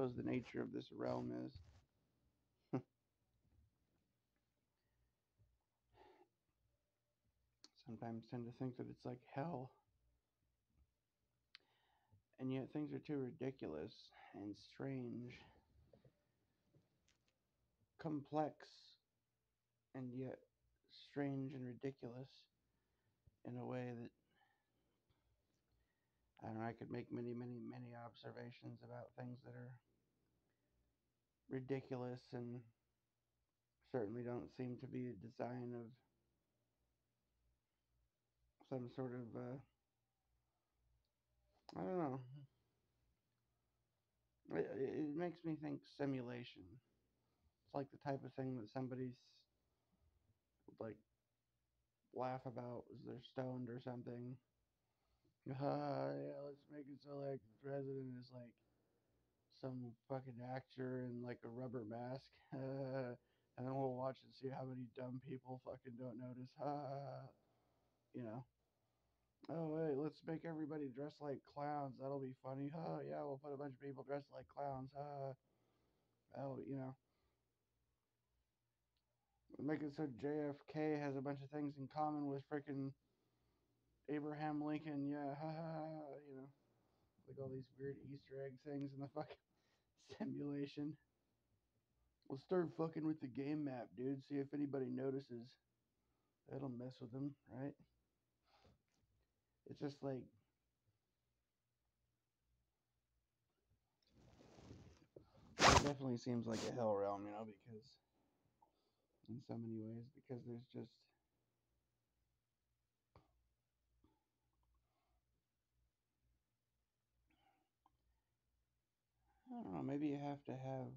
suppose the nature of this realm is. Sometimes tend to think that it's like hell. And yet things are too ridiculous and strange, complex, and yet strange and ridiculous in a way that I don't know, I could make many, many, many observations about things that are ridiculous and certainly don't seem to be a design of some sort of, uh, I don't know. It, it makes me think simulation. It's like the type of thing that somebody's like laugh about as they're stoned or something. Uh, yeah, let's make it so like the president is like some fucking actor in like a rubber mask. And then we'll watch and see how many dumb people fucking don't notice. You know. Oh wait, let's make everybody dress like clowns. That'll be funny. Oh yeah, we'll put a bunch of people dressed like clowns. Oh, you know. Make it so JFK has a bunch of things in common with freaking Abraham Lincoln. Yeah. You know, like all these weird Easter egg things in the fucking simulation. We'll start fucking with the game map, dude. See if anybody notices. That'll mess with them, right? It's just like it definitely seems like a hell realm, you know, because in so many ways, because there's just don't know, maybe you have to have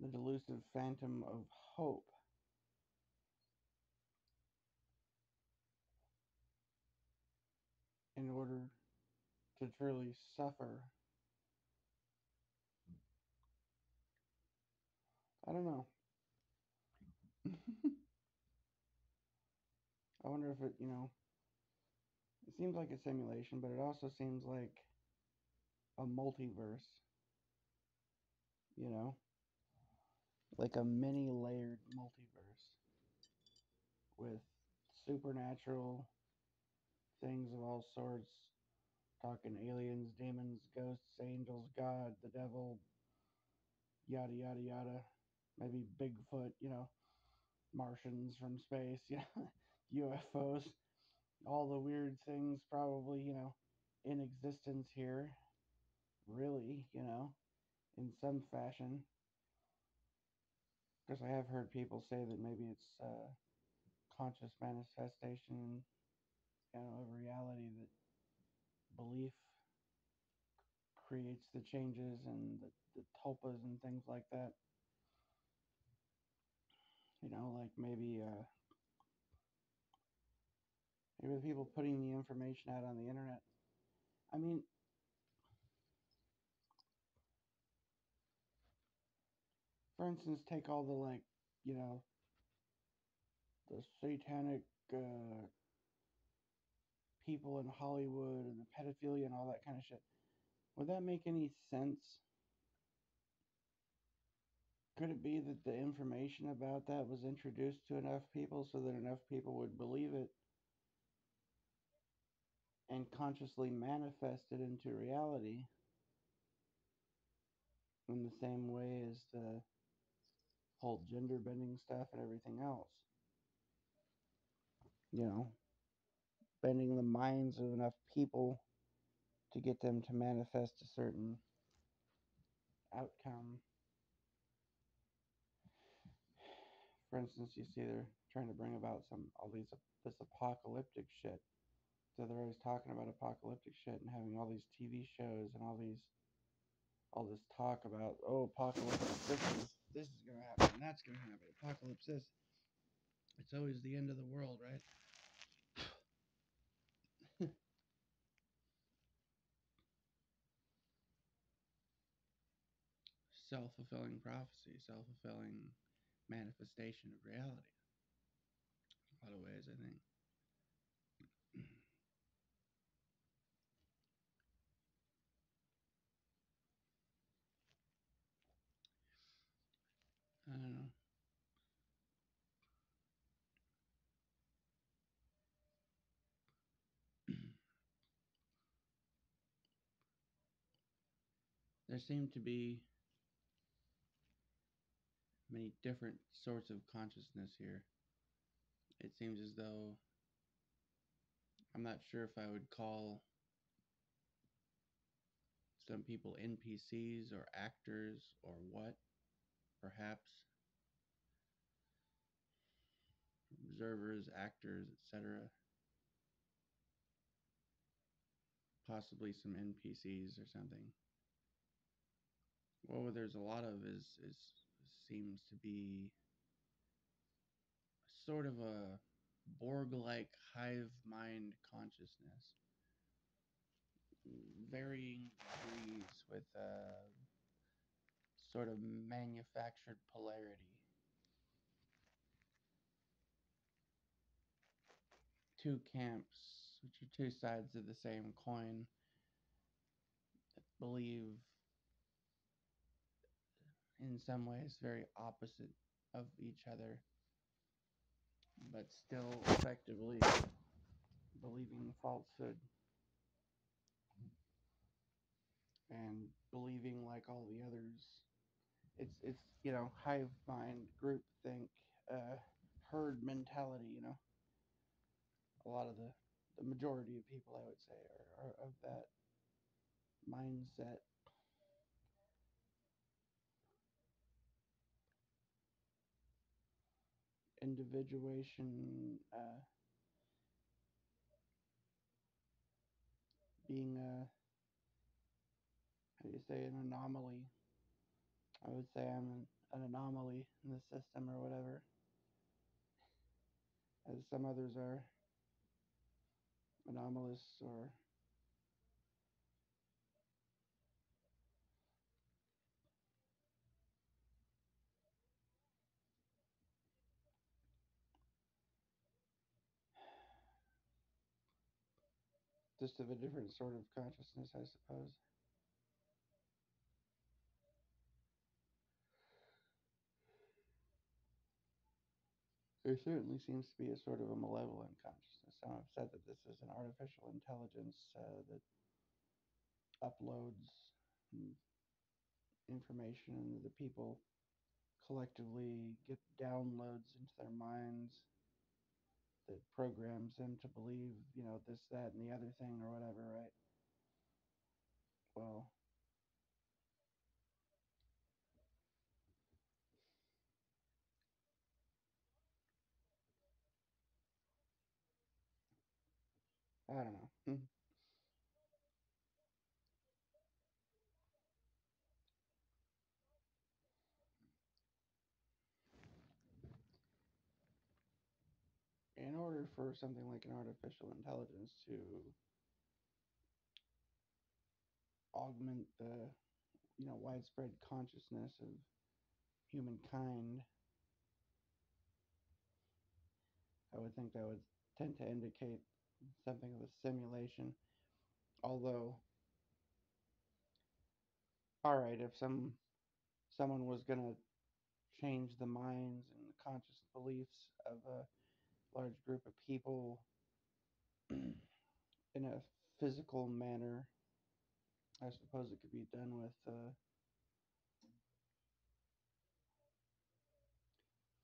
the delusive phantom of hope in order to truly suffer. I don't know. I wonder if it, you know, it seems like a simulation, but it also seems like a multiverse. You know? Like a mini layered multiverse with supernatural things of all sorts. Talking aliens, demons, ghosts, angels, God, the devil, yada, yada, yada. Maybe Bigfoot, you know, Martians from space, you know, UFOs, all the weird things probably, you know, in existence here. Really, you know, in some fashion. Because I have heard people say that maybe it's uh, conscious manifestation you know, of reality that belief creates the changes and the, the tulpas and things like that. You know, like maybe uh, maybe the people putting the information out on the internet. I mean, for instance, take all the like, you know, the satanic uh, people in Hollywood and the pedophilia and all that kind of shit. Would that make any sense? Could it be that the information about that was introduced to enough people so that enough people would believe it and consciously manifest it into reality in the same way as the whole gender bending stuff and everything else? You know, bending the minds of enough people to get them to manifest a certain outcome. For instance, you see they're trying to bring about some all these this apocalyptic shit. So they're always talking about apocalyptic shit and having all these TV shows and all these all this talk about oh apocalyptic this is this is gonna happen and that's gonna happen apocalypse this. It's always the end of the world, right? self fulfilling prophecy, self fulfilling manifestation of reality. In a lot of ways, I think. There seem to be many different sorts of consciousness here. It seems as though I'm not sure if I would call some people NPCs or actors or what, perhaps. Observers, actors, etc. Possibly some NPCs or something. Well, there's a lot of is is seems to be sort of a Borg-like hive mind consciousness, varying degrees with a sort of manufactured polarity. Two camps, which are two sides of the same coin, that believe in some ways very opposite of each other, but still effectively believing falsehood and believing like all the others. It's it's you know hive mind, group think, uh, herd mentality. You know, a lot of the the majority of people, I would say, are, are of that mindset. Individuation uh, being a how do you say an anomaly? I would say i'm an, an anomaly in the system or whatever as some others are anomalous or just of a different sort of consciousness, I suppose. There certainly seems to be a sort of a malevolent consciousness. Some have said that this is an artificial intelligence uh, that uploads information and the people collectively get downloads into their minds that programs them to believe, you know, this, that, and the other thing or whatever, right? Well, I don't know. Hmm. Order for something like an artificial intelligence to augment the, you know, widespread consciousness of humankind, I would think that would tend to indicate something of a simulation. Although, all right, if some someone was going to change the minds and the conscious beliefs of a large group of people in a physical manner, I suppose it could be done with uh,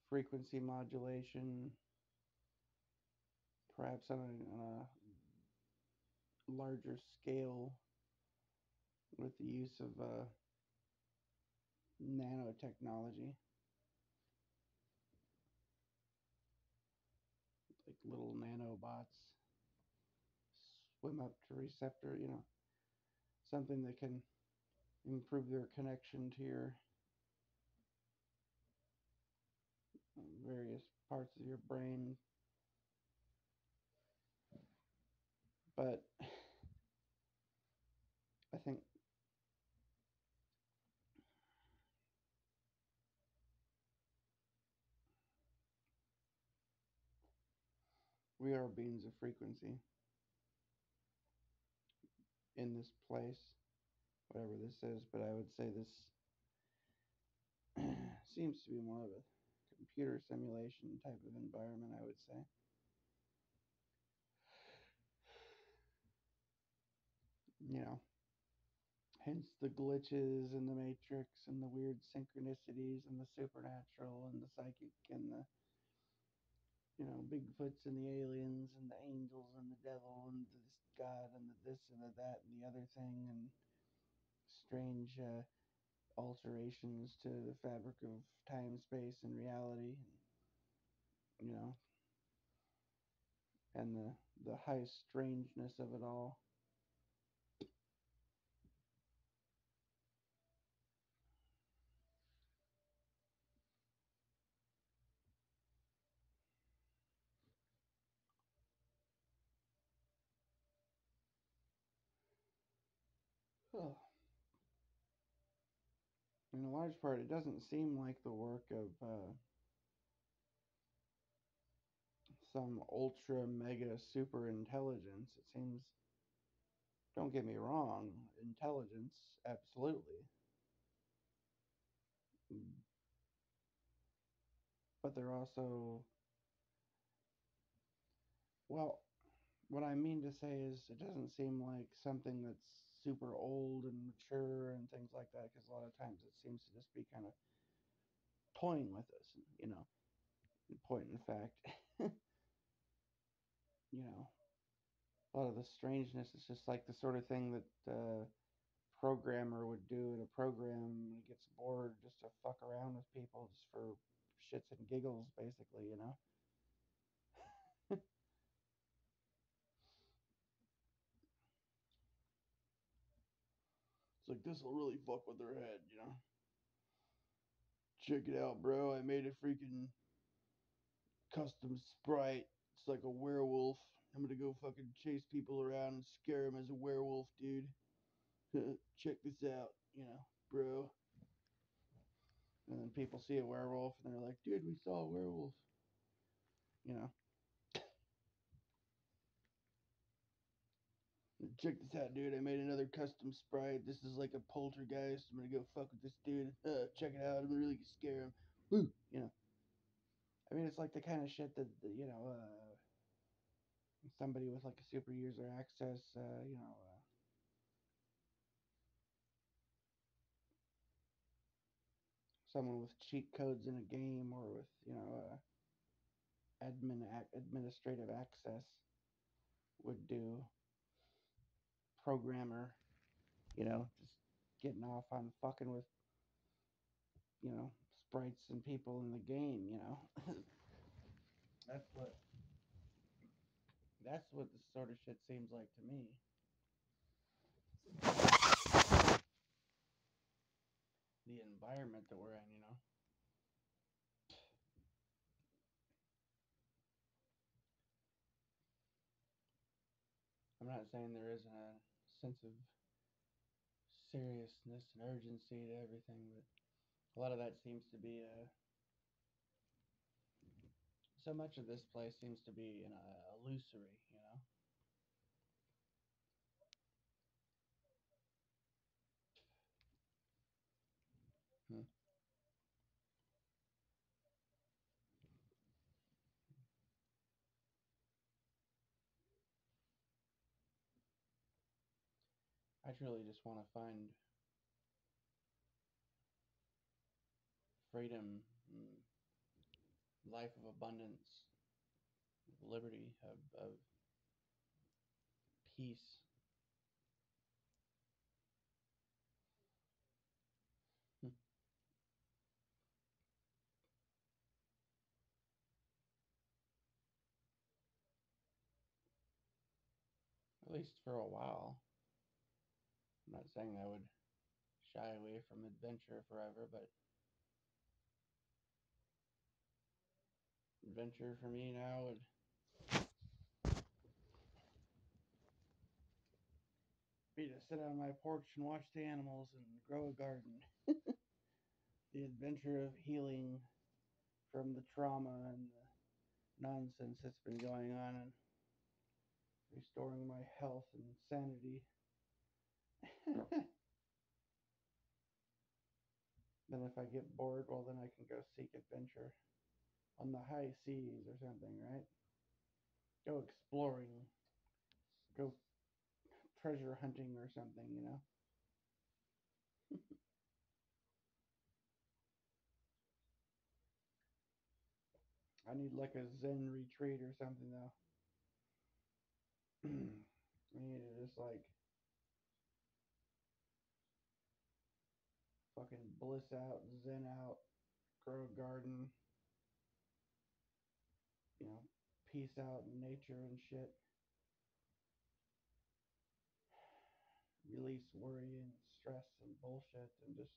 frequency modulation, perhaps on a, on a larger scale with the use of uh, nanotechnology. Like little nanobots swim up to receptor, you know, something that can improve their connection to your various parts of your brain. But I think we are beings of frequency in this place, whatever this is, but I would say this seems to be more of a computer simulation type of environment, I would say. You know, Hence the glitches in the Matrix and the weird synchronicities and the supernatural and the psychic and the you know Bigfoots and the aliens and the angels and the devil and this God and the this and the that and the other thing and strange uh, alterations to the fabric of time, space, and reality. And, you know, and the the high strangeness of it all. Ugh. In a large part, it doesn't seem like the work of uh, some ultra mega super intelligence. It seems, don't get me wrong, intelligence, absolutely. But they're also, well, what I mean to say is it doesn't seem like something that's super old and mature and things like that because a lot of times it seems to just be kind of toying with us, you know. Point in fact, you know, a lot of the strangeness is just like the sort of thing that uh, programmer would do in a program when he gets bored just to fuck around with people just for shits and giggles, basically, you know. Like this will really fuck with their head, you know. Check it out, bro. I made a freaking custom sprite. It's like a werewolf. I'm gonna go fucking chase people around and scare them as a werewolf, dude. Check this out, you know, bro. And then people see a werewolf and they're like, dude, we saw a werewolf. You know. Check this out, dude. I made another custom sprite. This is like a poltergeist. I'm gonna go fuck with this dude. Uh, check it out. I'm gonna really scare him. Woo! You know. I mean, it's like the kind of shit that, that, you know, uh, somebody with like a super user access, uh, you know, uh, someone with cheat codes in a game or with, you know, uh, admin ac- administrative access would do. Programmer, you know, just getting off on fucking with, you know, sprites and people in the game, you know. that's what that's what this sort of shit seems like to me. The environment that we're in, you know. I'm not saying there isn't a sense of seriousness and urgency to everything, but a lot of that seems to be uh, so much of this place seems to be in a illusory, you know. Hmm. I just want to find freedom, mm, life of abundance, liberty, of, of peace. Hmm. At least for a while. I'm not saying I would shy away from adventure forever, but adventure for me now would be to sit on my porch and watch the animals and grow a garden. the adventure of healing from the trauma and the nonsense that's been going on and restoring my health and sanity. then if I get bored, well then I can go seek adventure on the high seas or something, right? Go exploring. Go treasure hunting or something, you know? I need like a Zen retreat or something though. I need to just like fucking bliss out, zen out, grow a garden, you know, peace out in nature and shit. Release worry and stress and bullshit and just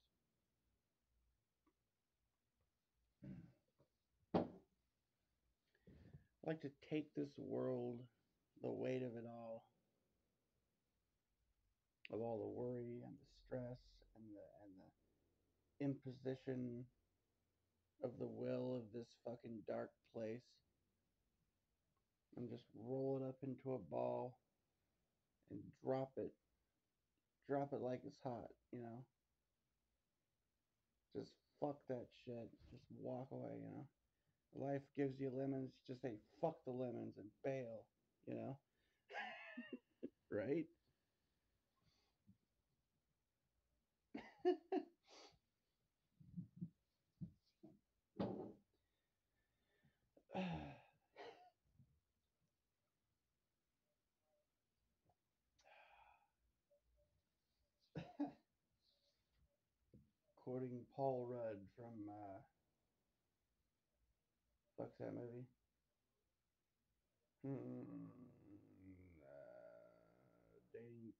like to take this world, the weight of it all, of all the worry and the stress and the imposition of the will of this fucking dark place and just roll it up into a ball and drop it. Drop it like it's hot, you know? Just fuck that shit. Just walk away, you know? Life gives you lemons, just say fuck the lemons and bail, you know? right? Quoting Paul Rudd from uh that movie? Hmm, uh, dating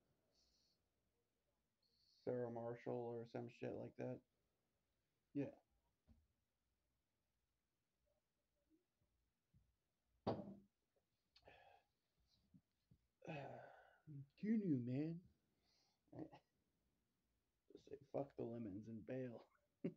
Sarah Marshall or some shit like that. Yeah. Continue, man. Fuck the lemons and bail.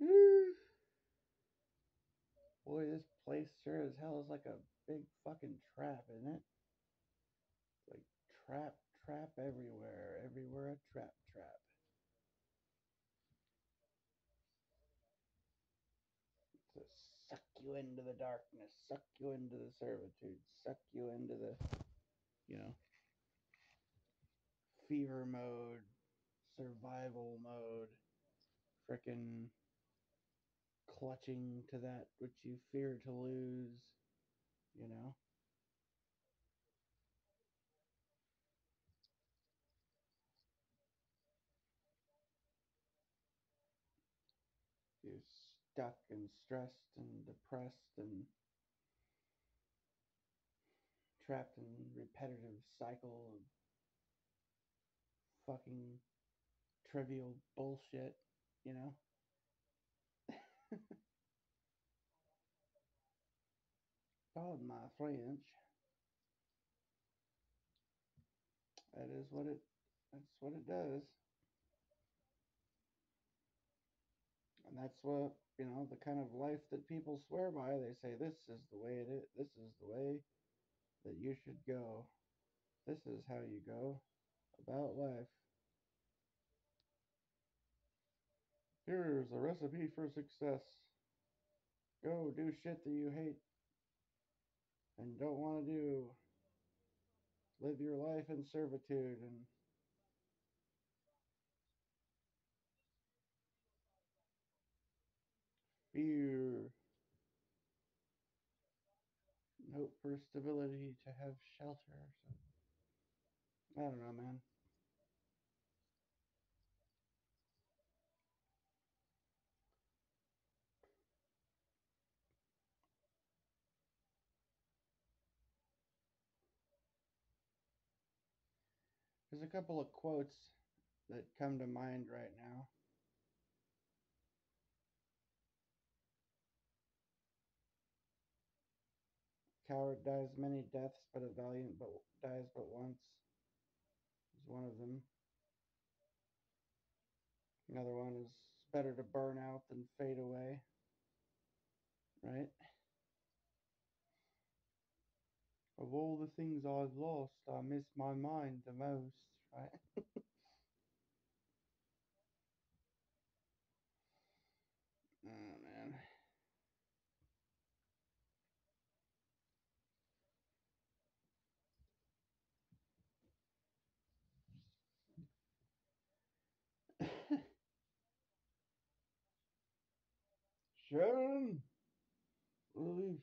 Boy, this place sure as hell is like a big fucking trap, isn't it? Like trap, trap everywhere. Everywhere a trap, trap. To suck you into the darkness, suck you into the servitude, suck you into the, you know, fever mode, survival mode, frickin' clutching to that which you fear to lose, you know? You're stuck and stressed and depressed and trapped in repetitive cycle of fucking trivial bullshit, you know? Pardon my French. That is what it that's what it does. And that's what, you know, the kind of life that people swear by. They say this is the way it is. This is the way that you should go. This is how you go about life. Here's a recipe for success. Go do shit that you hate and don't want to do. Live your life in servitude and fear. Hope for stability to have shelter. So, I don't know, man. There's a couple of quotes that come to mind right now. Coward dies many deaths, but a valiant but dies but once. Is one of them. Another one is better to burn out than fade away. Right? Of all the things I've lost, I miss my mind the most. Right? Sharon, really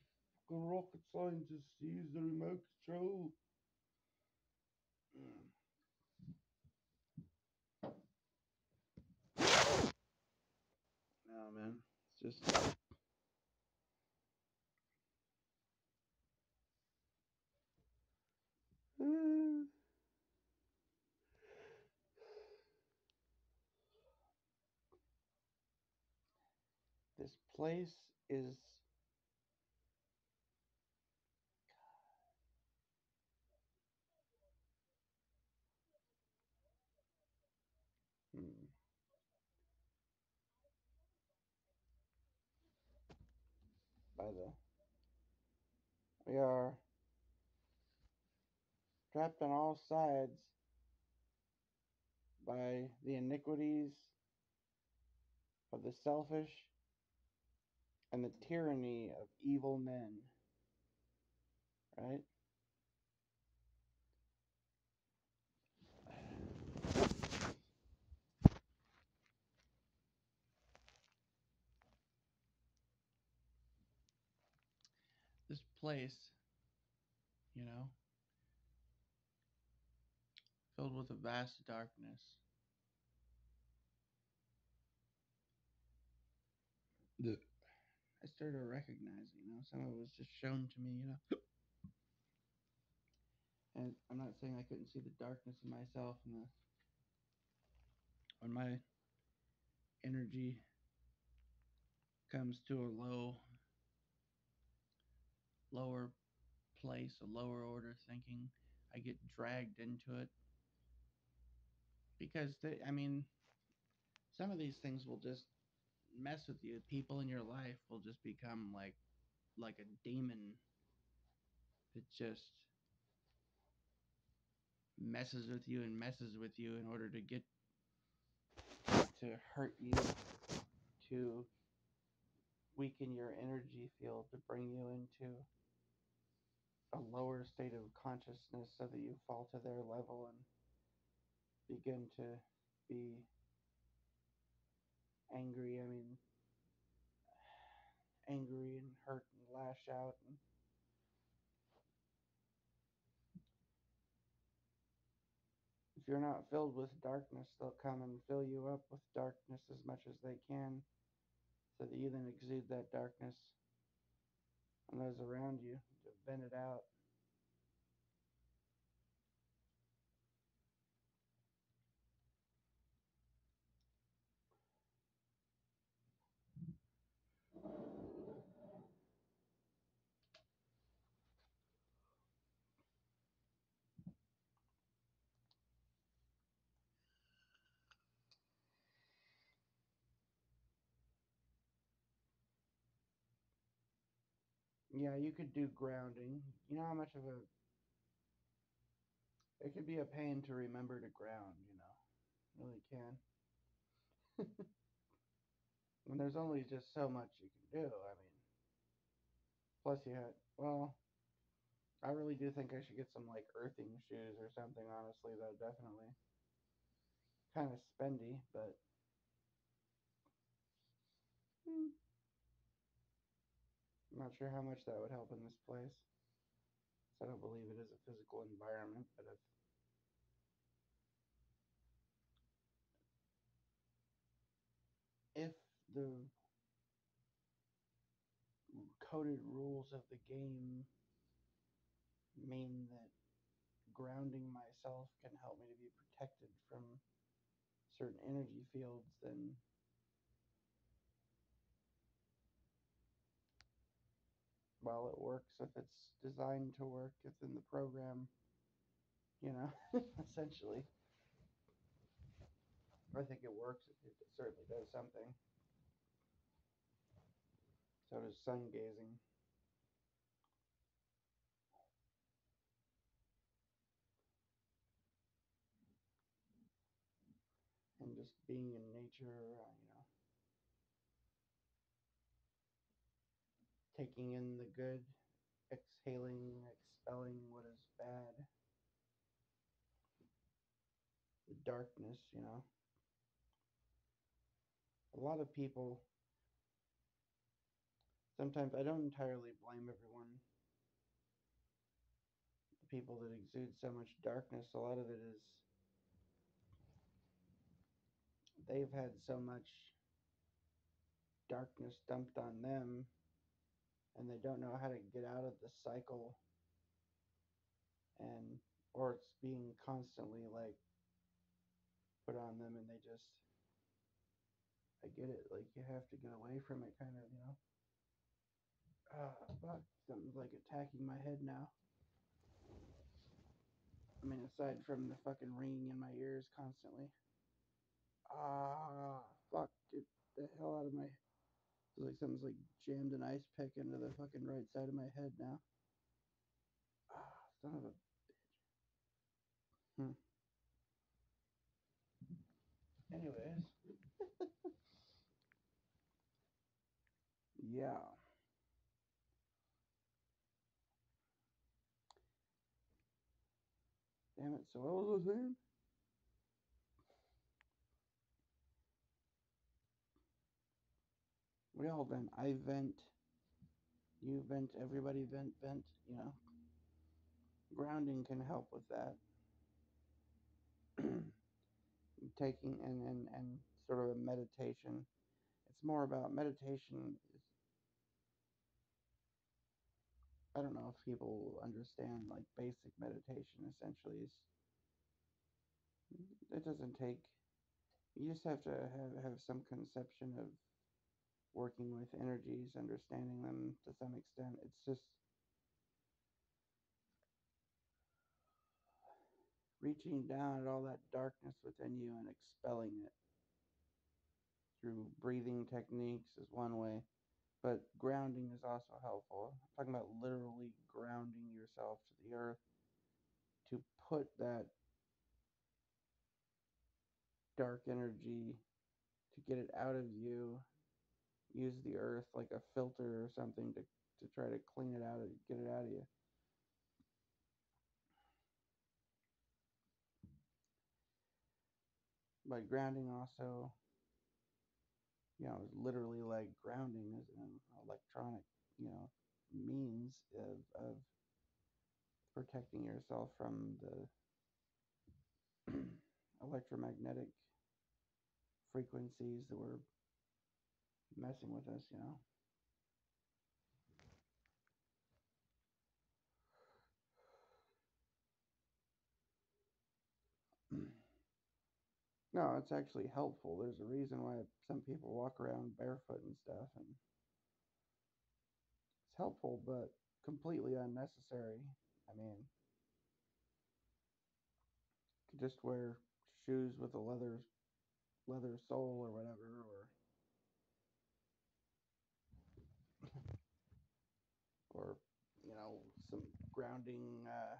fucking rocket scientist use the remote control. No, man. It's just. Mm. This place is. Hmm. By the. We are trapped on all sides by the iniquities of the selfish and the tyranny of evil men. Right? This place, you know, filled with a vast darkness. The I started to recognize, you know, some of it was just shown to me, you know. And I'm not saying I couldn't see the darkness in myself and the when my energy comes to a low lower place, a lower order thinking, I get dragged into it. Because they I mean some of these things will just mess with you. People in your life will just become like like a demon that just messes with you and messes with you in order to get to hurt you to weaken your energy field to bring you into a lower state of consciousness so that you fall to their level and begin to be angry i mean angry and hurt and lash out and if you're not filled with darkness they'll come and fill you up with darkness as much as they can so that you then exude that darkness on those around you to vent it out Yeah, you could do grounding. You know how much of a it could be a pain to remember to ground, you know. Really can. and there's only just so much you can do. I mean, plus you had well, I really do think I should get some like earthing shoes or something. Honestly, though, definitely kind of spendy, but hmm, I'm not sure how much that would help in this place. I don't believe it is a physical environment, but if if the coded rules of the game mean that grounding myself can help me to be protected from certain energy fields, then while it works, if it's designed to work within the program, you know, essentially, I think it works. It certainly does something. So does sun gazing. And just being in nature, uh, you know, taking in the good, exhaling, expelling what is bad, the darkness, you know. A lot of people sometimes I don't entirely blame everyone. The people that exude so much darkness, a lot of it is they've had so much darkness dumped on them and they don't know how to get out of the cycle and or it's being constantly like put on them and they just I get it, like you have to get away from it kind of, you know. Ah, fuck, something's like attacking my head now. I mean aside from the fucking ringing in my ears constantly. Ah fuck, get the hell out of my it's like something's like jammed an ice pick into the fucking right side of my head now. Ah, son of a Hmm. Anyways. yeah. Damn it, so what was I saying? We all vent. I vent. You vent. Everybody vent, vent, you know. Grounding can help with that. taking and, and, and sort of a meditation. It's more about meditation I don't know if people understand like basic meditation essentially is it doesn't take you just have to have, have some conception of working with energies, understanding them to some extent. It's just reaching down at all that darkness within you and expelling it through breathing techniques is one way, but grounding is also helpful. I'm talking about literally grounding yourself to the earth to put that dark energy to get it out of you. Use the earth like a filter or something to, to try to clean it out, and get it out of you. But grounding also, you know, literally like grounding is an electronic, you know, means of, of protecting yourself from the electromagnetic frequencies that were messing with us, you know. No, it's actually helpful. There's a reason why some people walk around barefoot and stuff, and it's helpful, but completely unnecessary. I mean, you could just wear shoes with a leather leather sole or whatever, or or you know some grounding, uh,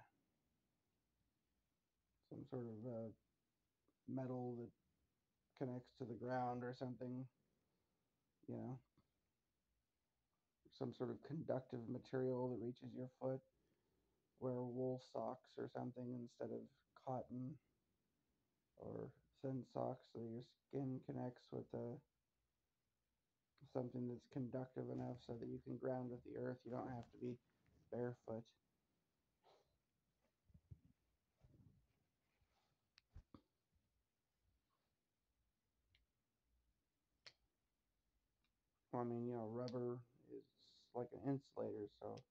some sort of uh, metal that connects to the ground or something, you know, some sort of conductive material that reaches your foot. Wear wool socks or something instead of cotton or thin socks so your skin connects with a, something that's conductive enough so that you can ground with the earth. You don't have to be barefoot. I mean, you know, rubber is like an insulator, so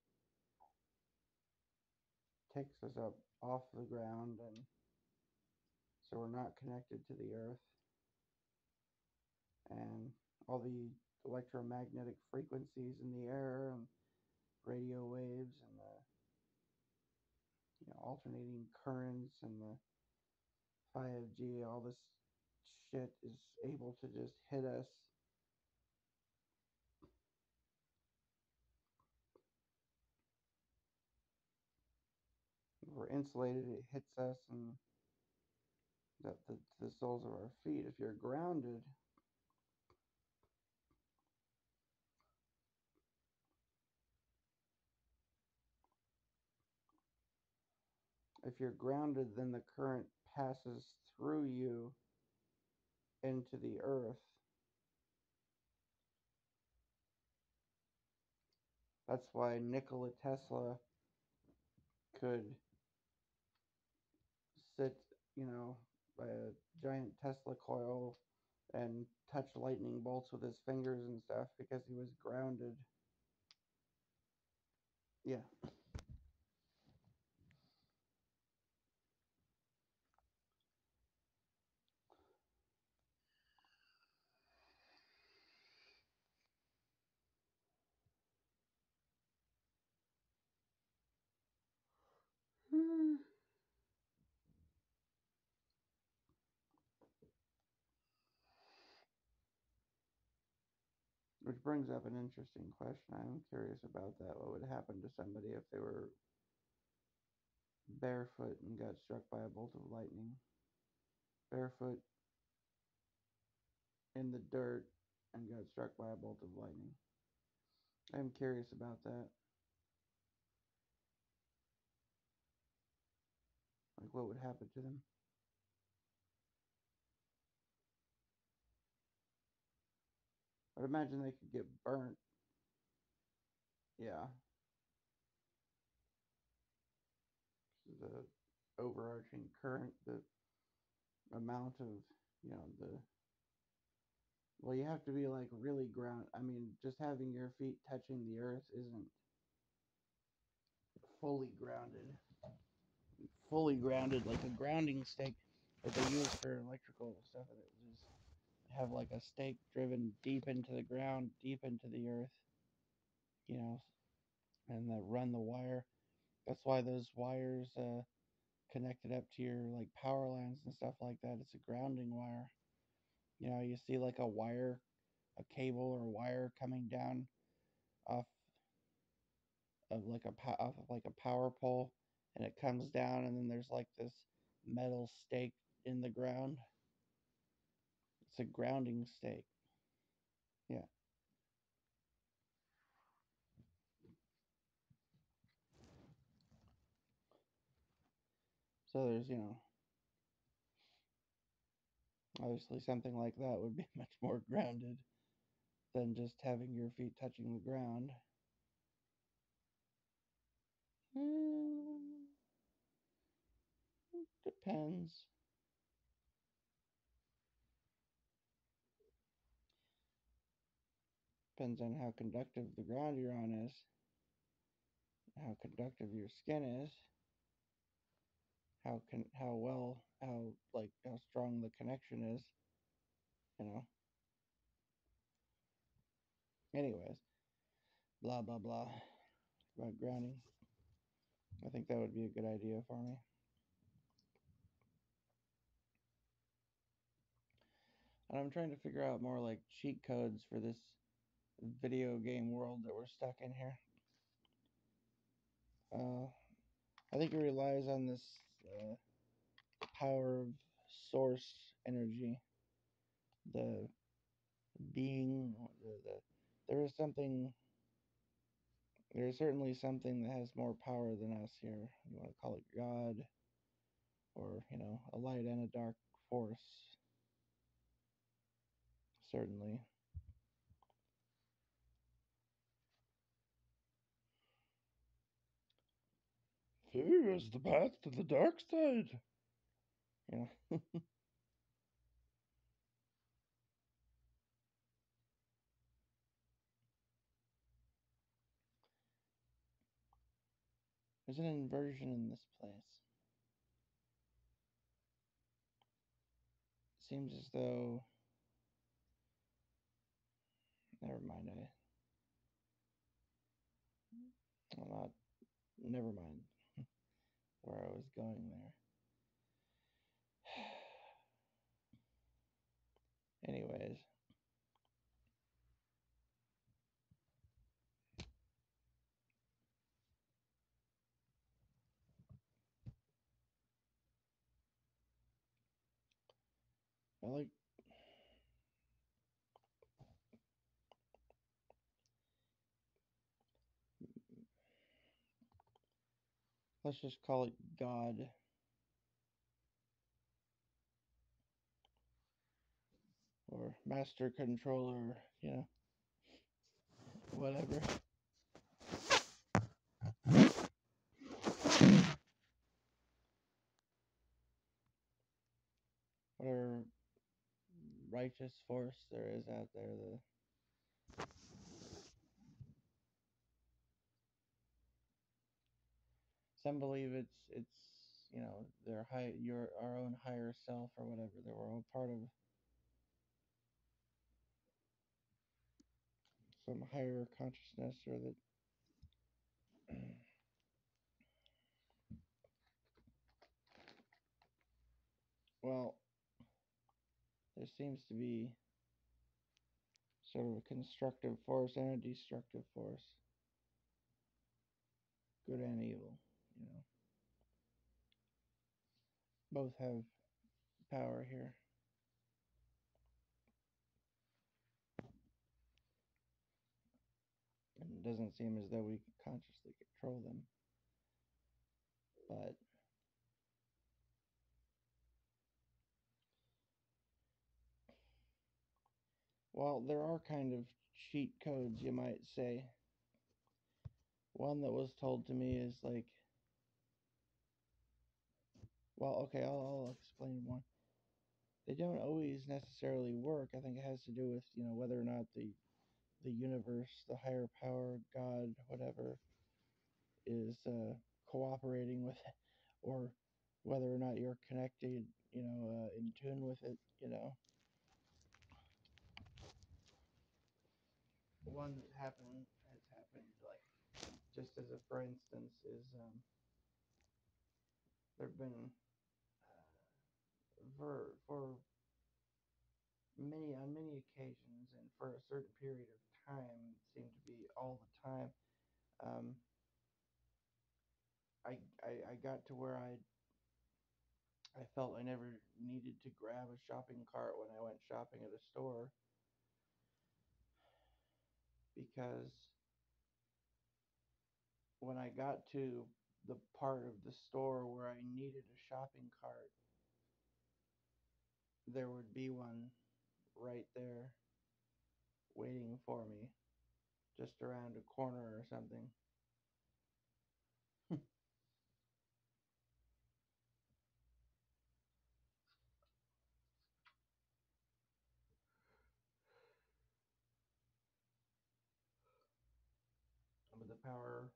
takes us up off the ground and so we're not connected to the earth. And all the electromagnetic frequencies in the air and radio waves and the you know alternating currents and the 5G, all this shit is able to just hit us we're insulated, it hits us and the, the, the soles of our feet. If you're grounded, if you're grounded, then the current passes through you into the earth. That's why Nikola Tesla could sit, you know, by a giant Tesla coil and touch lightning bolts with his fingers and stuff because he was grounded. Yeah. Which brings up an interesting question. I'm curious about that. What would happen to somebody if they were barefoot and got struck by a bolt of lightning? Barefoot in the dirt and got struck by a bolt of lightning. I'm curious about that. Like, what would happen to them? I'd imagine they could get burnt. Yeah. The overarching current, the amount of, you know, the. Well, you have to be like really ground. I mean, just having your feet touching the earth isn't fully grounded. Fully grounded, like a grounding stake that they use for electrical stuff. Have like a stake driven deep into the ground, deep into the earth, you know, and that run the wire. That's why those wires uh, connected up to your like power lines and stuff like that. It's a grounding wire. You know, you see like a wire, a cable or wire coming down off of like a off of like a power pole, and it comes down, and then there's like this metal stake in the ground. It's a grounding stake. Yeah. So there's, you know, obviously something like that would be much more grounded than just having your feet touching the ground. Mm, depends. Depends on how conductive the ground you're on is, how conductive your skin is, how con how well how like how strong the connection is, you know. Anyways, blah blah blah about grounding. I think that would be a good idea for me. And I'm trying to figure out more like cheat codes for this video game world that we're stuck in here. Uh, I think it relies on this uh, power of source energy, the being, the, the, there is something, there is certainly something that has more power than us here. You want to call it God, or, you know, a light and a dark force. Certainly. Fear is the path to the dark side. Yeah. There's an inversion in this place. Seems as though. Never mind. I. I'm not. Never mind where I was going there. Anyways. I like let's just call it God. Or master controller, you know, whatever. Whatever righteous force there is out there, the some believe it's it's you know their high your our own higher self or whatever that we're all part of. Some higher consciousness or that well there seems to be sort of a constructive force and a destructive force good and evil you know. Both have power here. And it doesn't seem as though we can consciously control them. But well there are kind of cheat codes you might say one that was told to me is like well okay I'll, I'll explain one they don't always necessarily work. I think it has to do with you know whether or not the the universe the higher power god whatever is uh, cooperating with it or whether or not you're connected you know uh, in tune with it you know. One that happened has happened like just as a for instance is um there've been uh, for for many on many occasions and for a certain period of time it seemed to be all the time. Um I, I I got to where I I felt I never needed to grab a shopping cart when I went shopping at a store because when I got to the part of the store where I needed a shopping cart, there would be one right there waiting for me just around a corner or something. but the power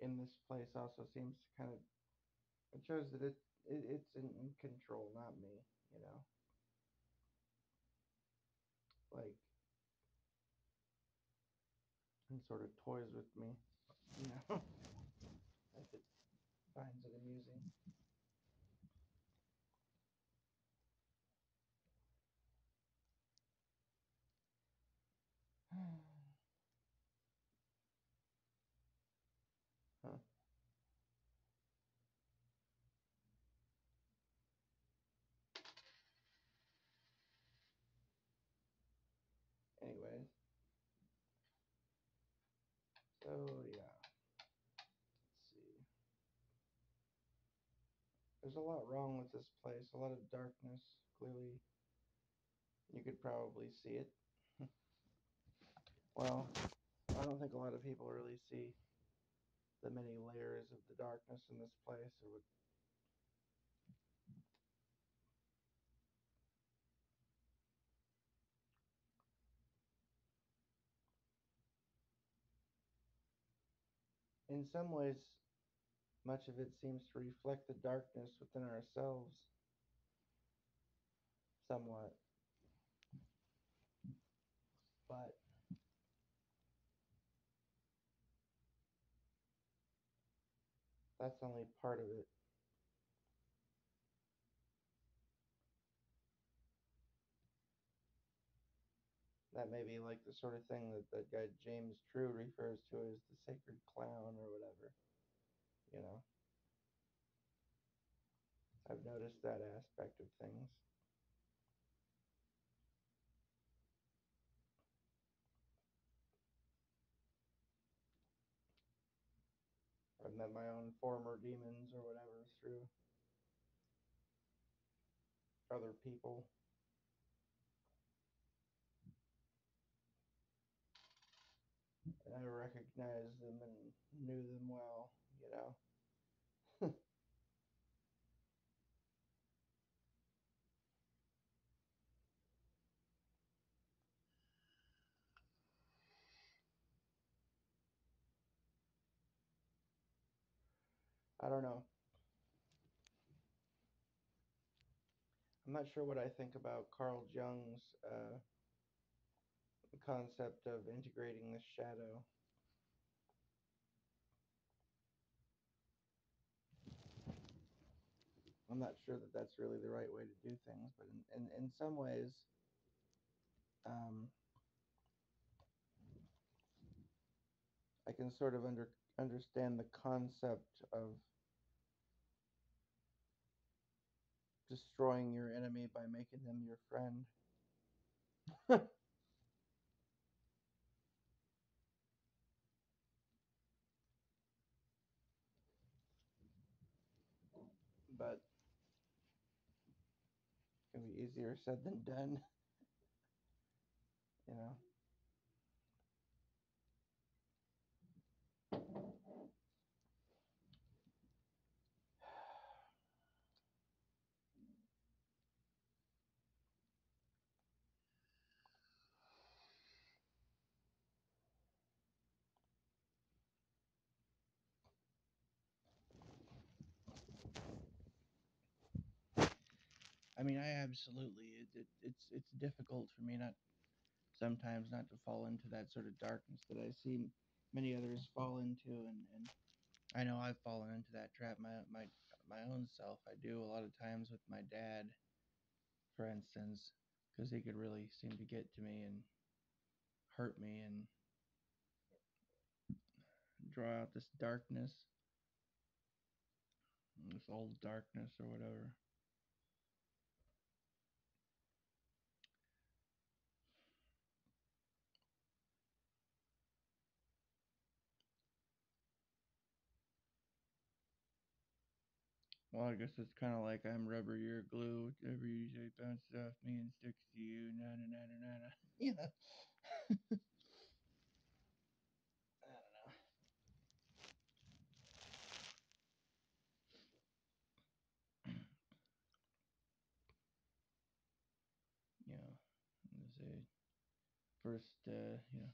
in this place also seems to kind of it shows that it, it it's in, in control, not me, you know. Like and sort of toys with me, you know. it finds it amusing. huh. Anyways. So yeah. Let's see. There's a lot wrong with this place. A lot of darkness. Clearly you could probably see it. well, I don't think a lot of people really see the many layers of the darkness in this place. It would in some ways, much of it seems to reflect the darkness within ourselves somewhat. But that's only part of it. That may be like the sort of thing that that guy James True refers to as the sacred clown or whatever. You know? I've noticed that aspect of things. I've met my own former demons or whatever through other people. And I recognized them and knew them well, now. I don't know. I'm not sure what I think about Carl Jung's uh, concept of integrating the shadow. I'm not sure that that's really the right way to do things, but in, in, in some ways, um, I can sort of under, understand the concept of destroying your enemy by making them your friend. but easier said than done. You know. Mean, I absolutely it, it, it's it's difficult for me not sometimes not to fall into that sort of darkness that I see many others fall into, and, and I know I've fallen into that trap my my my own self. I do a lot of times with my dad, for instance, because he could really seem to get to me and hurt me and draw out this darkness, this old darkness or whatever. Well, I guess it's kind of like I'm rubber, you're glue. Whatever you say bounces off me and sticks to you. Na na na na na. You. I don't know. First, uh, you know,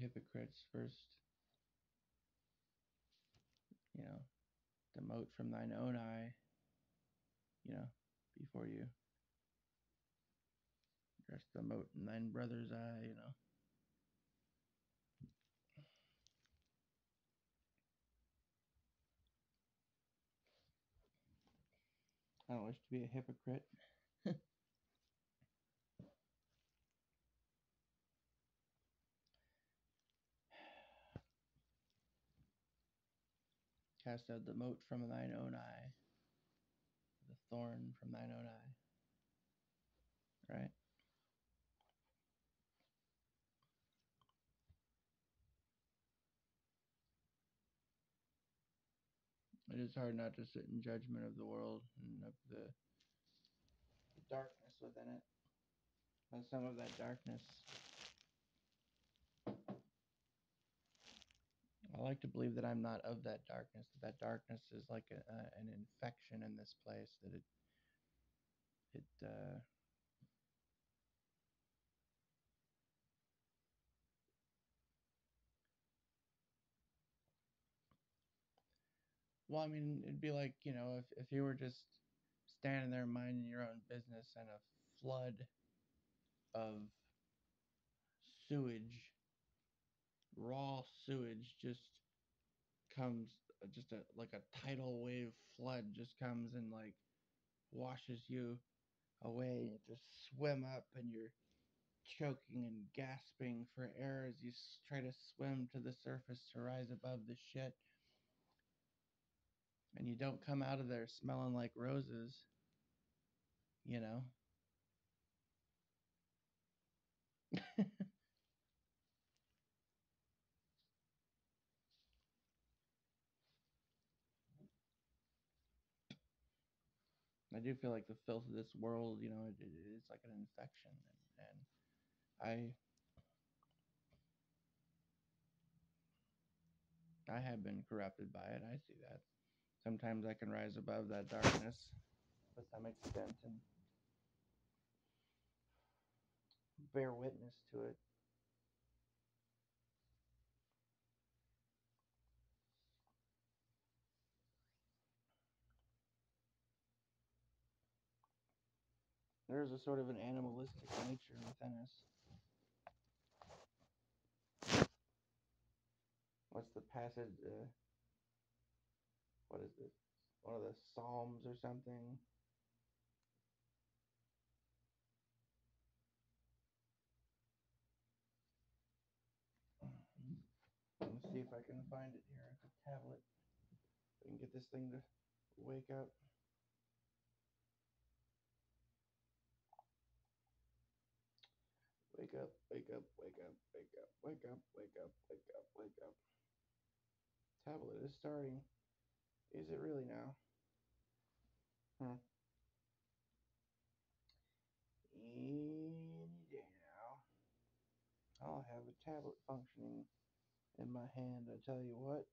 hypocrites first. You know, demote from thine own eye. You know, before you dress the mote in thine brother's eye. You know. I don't wish to be a hypocrite. Cast out the mote from thine own eye, the thorn from thine own eye. Right? It is hard not to sit in judgment of the world and of the, darkness within it. But some of that darkness, I like to believe that I'm not of that darkness. That that darkness is like a, a, an infection in this place. That it, it, uh, well, I mean, it'd be like you know, if if you were just standing there minding your own business and a flood of sewage, raw sewage, just comes, just a like a tidal wave flood just comes and like washes you away. You just swim up and you're choking and gasping for air as you try to swim to the surface to rise above the shit. And you don't come out of there smelling like roses, you know? I do feel like the filth of this world, you know, it, it, it's like an infection, and, and I, I have been corrupted by it. I see that. Sometimes I can rise above that darkness to some extent and bear witness to it. There's a sort of an animalistic nature within us. What's the passage? Uh, what is it? One of the Psalms or something? Let me see if I can find it here at the tablet. I can get this thing to wake up. Wake up, wake up, wake up, wake up, wake up, wake up, wake up. Tablet is starting. Is it really now? Hmm. Any day now. I'll have a tablet functioning in my hand, I tell you what.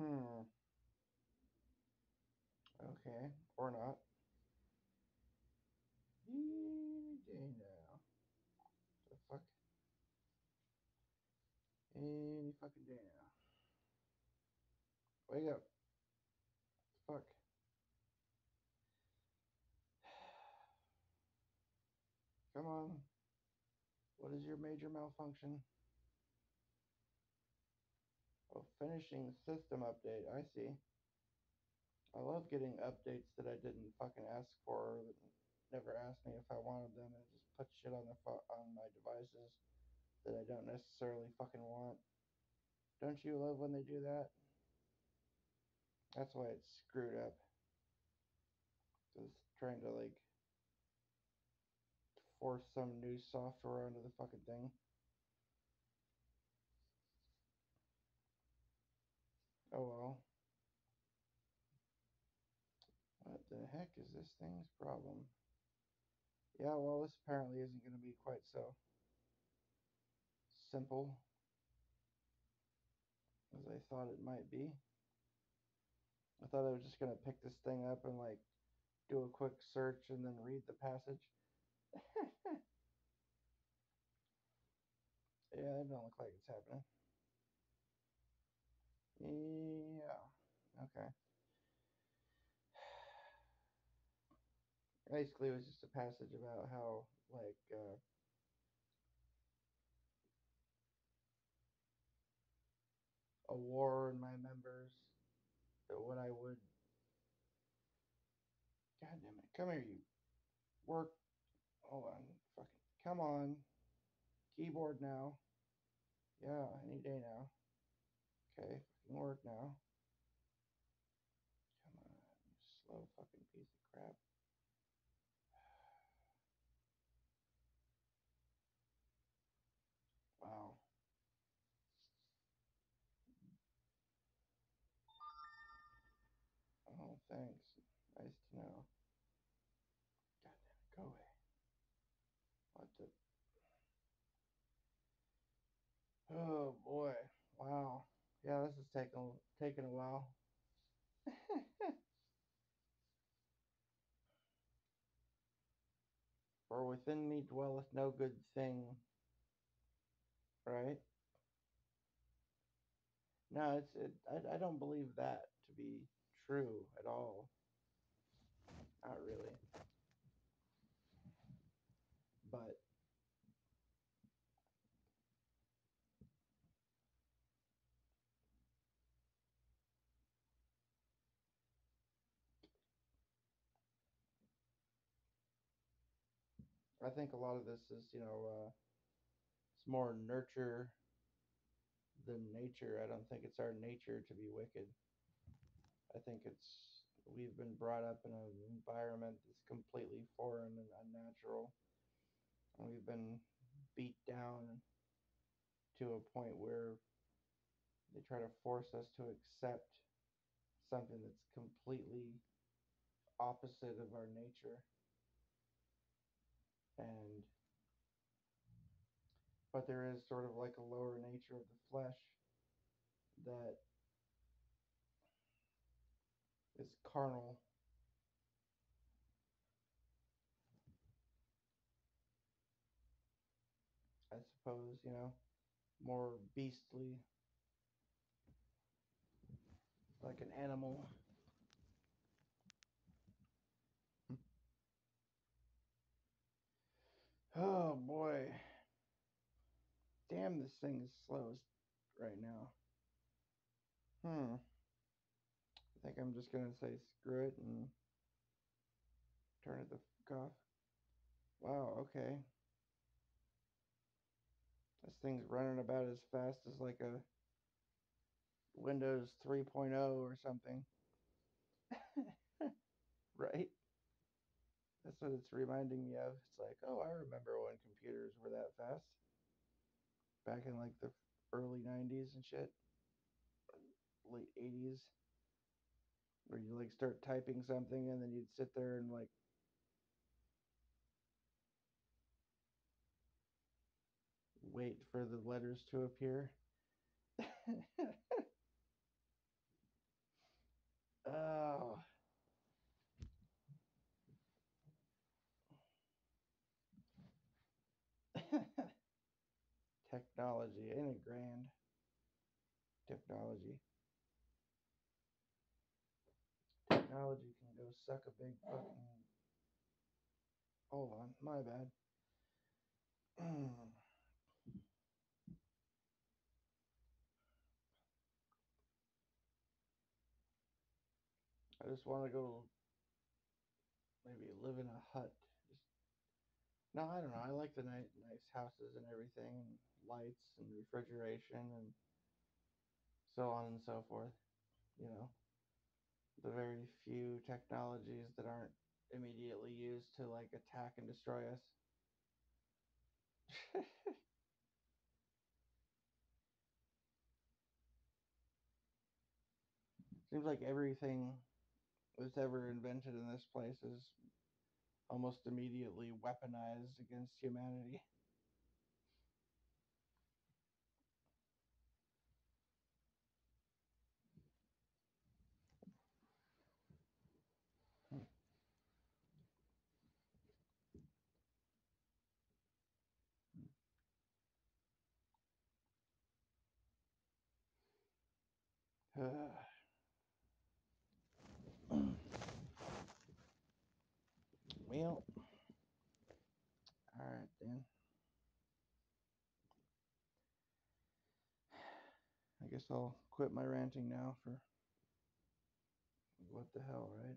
Hmm. Okay. Or not. Any day now. The fuck? Any fucking day now. Wake up. Fuck. Come on. What is your major malfunction? Oh, finishing system update. I see. I love getting updates that I didn't fucking ask for, never asked me if I wanted them, and just put shit on the on my devices that I don't necessarily fucking want. Don't you love when they do that? That's why it's screwed up. Just trying to like force some new software onto the fucking thing. Oh well. What the heck is this thing's problem? Yeah, well, this apparently isn't going to be quite so simple as I thought it might be. I thought I was just going to pick this thing up and like do a quick search and then read the passage. yeah, it don't look like it's happening. Yeah. Okay. Basically, it was just a passage about how, like, uh, a war in my members, that what I would. God damn it. Come here, you. Work. Hold on. Fucking. Come on. Keyboard now. Yeah, any day now. Okay, fucking work now. Come on, slow fucking piece of crap. Thanks. Nice to know. God damn it, go away. What the? Oh boy. Wow. Yeah, this is taking taking a while. For within me dwelleth no good thing. Right? No, it's it. I, I don't believe that to be true at all. Not really. But I think a lot of this is, you know, uh, it's more nurture than nature. I don't think it's our nature to be wicked. I think it's we've been brought up in an environment that's completely foreign and unnatural. And we've been beat down to a point where they try to force us to accept something that's completely opposite of our nature. And but there is sort of like a lower nature of the flesh that is carnal. I suppose, you know, more beastly, like an animal. Hmm. Oh boy. Damn, this thing is slow right now. Hmm. Think I'm just gonna say screw it and turn it the fuck off. Wow, okay. This thing's running about as fast as like a Windows 3.0 or something. right? That's what it's reminding me of. It's like, oh, I remember when computers were that fast. Back in like the early 90s and shit. Late 80s. Where you like start typing something and then you'd sit there and like wait for the letters to appear. oh. Technology, ain't it grand? Technology. Technology can go suck a big fucking. Hold on, my bad. I just want to go maybe live in a hut. Just no, I don't know. I like the nice nice houses and everything, and lights and refrigeration and so on and so forth. You know, the very few technologies that aren't immediately used to like attack and destroy us. Seems like everything that's ever invented in this place is almost immediately weaponized against humanity. well, all right then. I guess I'll quit my ranting now for what the hell, right?